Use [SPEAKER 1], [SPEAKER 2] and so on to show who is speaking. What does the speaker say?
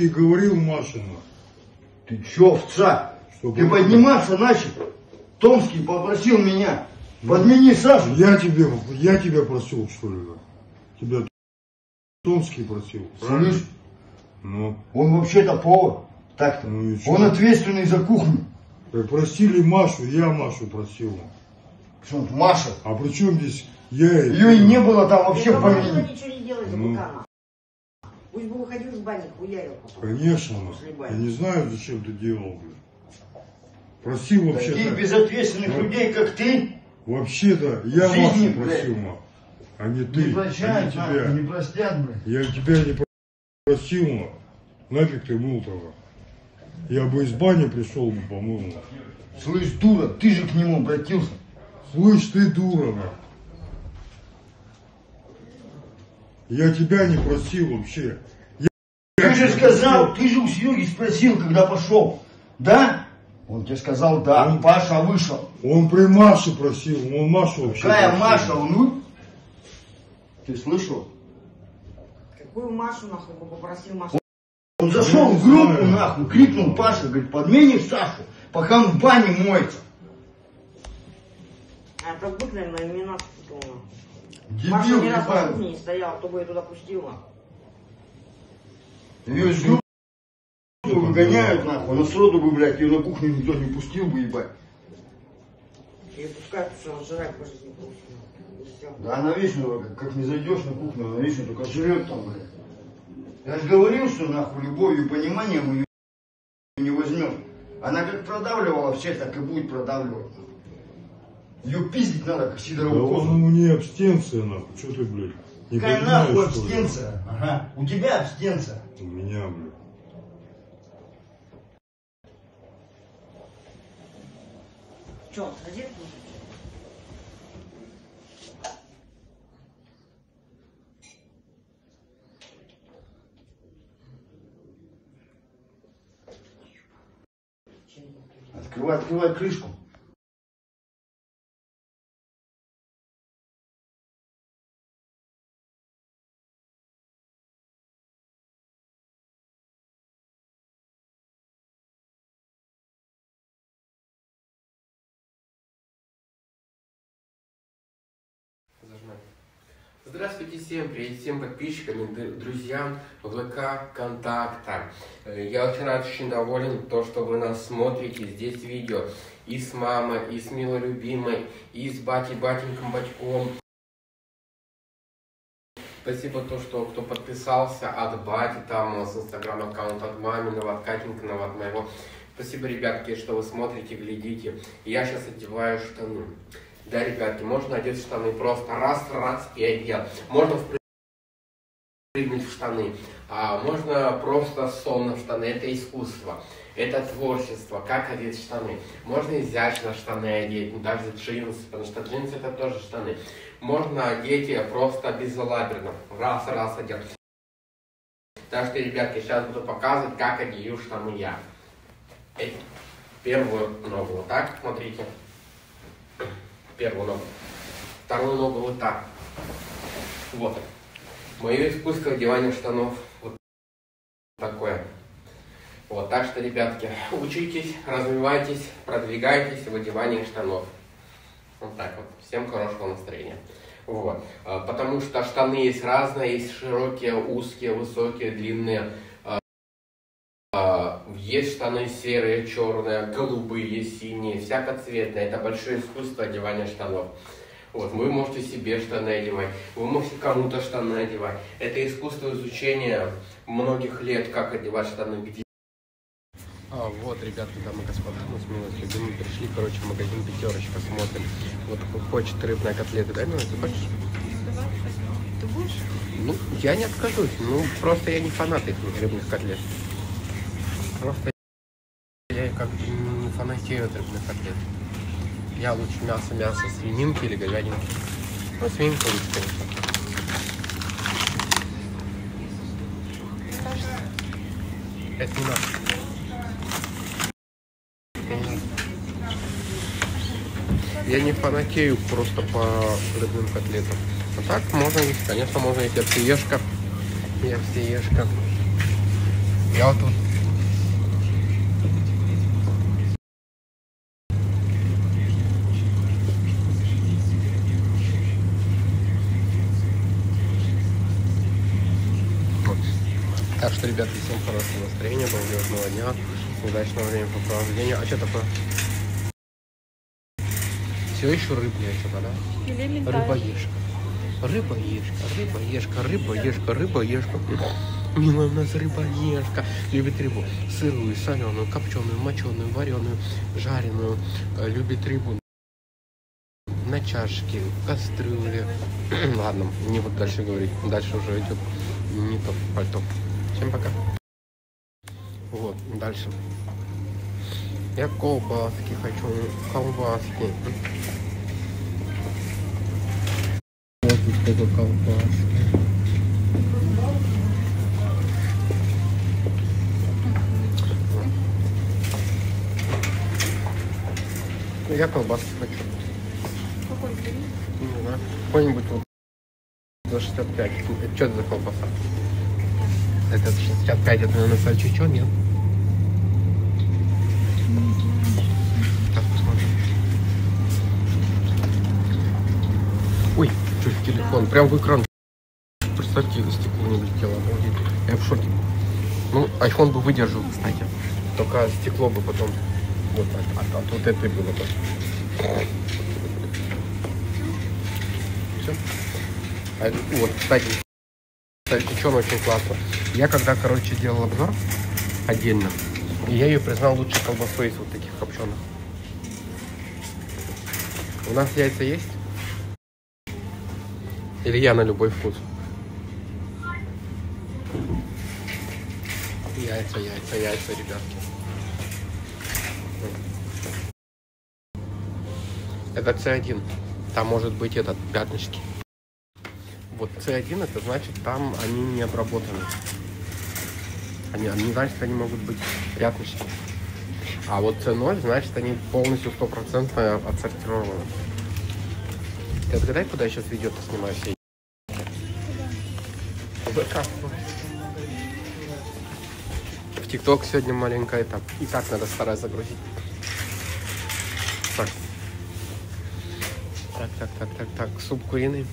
[SPEAKER 1] Томский говорил Машина.
[SPEAKER 2] Ты чё, овца?
[SPEAKER 1] Что
[SPEAKER 2] Ты
[SPEAKER 1] говорит?
[SPEAKER 2] подниматься начал? Томский попросил меня. Подмени Сашу.
[SPEAKER 1] Я тебе, я тебя просил, что ли? Тебя Томский просил.
[SPEAKER 2] Слышь,
[SPEAKER 1] Ну,
[SPEAKER 2] он вообще-то повар. Так-то.
[SPEAKER 1] Ну и
[SPEAKER 2] он ответственный за кухню.
[SPEAKER 1] так просили Машу, я Машу просил.
[SPEAKER 2] Что, Маша?
[SPEAKER 1] А при чем здесь я? и
[SPEAKER 2] Ее и не было там вообще в помине.
[SPEAKER 3] ничего не делай за
[SPEAKER 1] Ну.
[SPEAKER 3] Пусть бы выходил хуярил потом.
[SPEAKER 1] Конечно, я не знаю, зачем ты делал, блин. Просил
[SPEAKER 2] Таких
[SPEAKER 1] вообще-то,
[SPEAKER 2] безответственных
[SPEAKER 1] Ну.
[SPEAKER 2] людей, как ты,
[SPEAKER 1] вообще-то, я
[SPEAKER 2] жизни,
[SPEAKER 1] Машу просил, ма, а не ты,
[SPEAKER 2] не
[SPEAKER 1] а не
[SPEAKER 2] прощают,
[SPEAKER 1] тебя.
[SPEAKER 2] не простят, блядь.
[SPEAKER 1] Я тебя не просил, ма. нафиг ты мыл. Я бы из бани пришел бы помыл. ма.
[SPEAKER 2] Слышь, дура, ты же к нему обратился.
[SPEAKER 1] Слышь, ты дура, ма. Я тебя не просил вообще.
[SPEAKER 2] Ты же сказал, ты же у Сереги спросил, когда пошел. Да? Он тебе сказал, да.
[SPEAKER 1] Он-
[SPEAKER 2] Паша вышел.
[SPEAKER 1] Он при Маше просил, он Машу вообще
[SPEAKER 2] Какая
[SPEAKER 1] просил.
[SPEAKER 2] Маша, он ну? Ты слышал?
[SPEAKER 3] Какую Машу нахуй попросил Машу?
[SPEAKER 2] Он зашел в группу, нахуй, крикнул Паша, говорит, подменишь Сашу, пока он в бане моется.
[SPEAKER 3] А это бык, наверное, имена спутал. Маша ни разу не стоял, кто бы ее туда пустил. нахуй.
[SPEAKER 2] Ее группы выгоняют, нахуй. Она сроду бы, блядь, ее на кухню никто не пускил бы, ебать.
[SPEAKER 3] И он жрать получил.
[SPEAKER 2] Да она вечно, как, как не зайдешь на кухню, она вечно только жрет там, блядь. Я же говорил, что нахуй любовью и пониманием мы ее не возьмем. Она как продавливала всех, так и будет продавливать. Ее пиздить надо, как
[SPEAKER 1] Да
[SPEAKER 2] сидорову
[SPEAKER 1] он
[SPEAKER 2] козу.
[SPEAKER 1] у нее абстенция, нахуй. Что ты, блядь,
[SPEAKER 2] Какая нахуй абстенция? Ага. У тебя абстенция.
[SPEAKER 1] У меня, блядь.
[SPEAKER 3] Че, он сходил?
[SPEAKER 2] Открывай, открывай крышку.
[SPEAKER 4] Здравствуйте всем, привет всем подписчикам, и друзьям ВК Контакта. Э, Я очень рад, очень доволен, то, что вы нас смотрите здесь видео и с мамой, и с милой любимой, и с батей, батеньком, батьком. Спасибо то, что кто подписался от бати, там с инстаграм аккаунта от маминого, от Катенькиного, от моего. Спасибо, ребятки, что вы смотрите, глядите. Я сейчас одеваю штаны. Да, ребятки, можно одеть штаны просто раз, раз и одел. Можно впрыгнуть в штаны. А можно просто сонно в штаны. Это искусство. Это творчество. Как одеть штаны. Можно изящно штаны одеть, ну, даже джинсы, потому что джинсы это тоже штаны. Можно одеть просто безалаберно. Раз, раз одел. Так что, ребятки, сейчас буду показывать, как одею штаны я. Э, Первую ногу вот так, смотрите первую ногу. Вторую ногу вот так. Вот. Мое искусство одевания штанов вот такое. Вот, так что, ребятки, учитесь, развивайтесь, продвигайтесь в одевании штанов. Вот так вот. Всем хорошего настроения. Вот. А, Потому что штаны есть разные, есть широкие, узкие, высокие, длинные. Есть штаны серые, черные, голубые, синие, всякоцветные. Это большое искусство одевания штанов. Вот, вы можете себе штаны одевать, вы можете кому-то штаны одевать. Это искусство изучения многих лет, как одевать штаны, где. А, вот, ребятки, дамы и господа, мы с Милой с пришли, короче, в магазин Пятерочка, смотрим. Вот хочет рыбные котлеты, да, Мила, ты хочешь?
[SPEAKER 5] Ты будешь?
[SPEAKER 4] Ну, я не откажусь, ну, просто я не фанат этих рыбных котлет. Просто я как бы не фанатею от рыбных котлет. Я лучше мясо, мясо, свининки или говядинки. Ну, свининка лучше, конечно. Это не наше. Я не фанатею просто по рыбным котлетам. А так можно есть, конечно, можно есть овсеешка. И овсеешка. Я вот тут. Вот. Так что, ребят, всем хорошего настроения, благодатного дня, удачного времяпрепровождения. А что такое? Все еще рыбная что-то, да?
[SPEAKER 5] Элементарно.
[SPEAKER 4] Рыбоежка. Рыбоежка, рыбоежка, рыбоежка, рыбоежка. Милая у нас рыбоежка. Любит рыбу сырую, соленую, копченую, моченую, вареную, жареную. Э, Любит рыбу на чашке, в кастрюле. Ладно, не буду дальше говорить. Дальше уже идет не то пальто. Всем пока. Вот, дальше. Я колбаски хочу, колбаски. Вот тут сколько колбаски. Я колбаски хочу.
[SPEAKER 5] Какой?
[SPEAKER 4] Не знаю. Какой-нибудь вот за 65. Это что это за колбаса? Это 65, это, наверное, сальчичо, нет? Сейчас посмотрим. Ой, чуть телефон, прям в экран. Представьте, стекло не влетело, обалдеть. Я в шоке. Ну, iPhone бы выдержал, кстати. Только стекло бы потом вот от, от- от вот этой было бы. Все. А, вот, кстати, сальчичон очень классно. Я когда, короче, делал обзор отдельно, я ее признал лучшей колбасой из вот таких копченых. У нас яйца есть? Или я на любой вкус? Яйца, яйца, яйца, ребятки. Это C1. Там может быть этот пятнышки. Вот C1 это значит там они не обработаны. Они, они значит они могут быть пятнышки. А вот C0 значит они полностью стопроцентно отсортированы. Ты отгадай, куда я сейчас видео-то снимаю все? В ТикТок сегодня маленько это. И так надо старать загрузить. Так. Так, так, так, так, так. Суп куриный.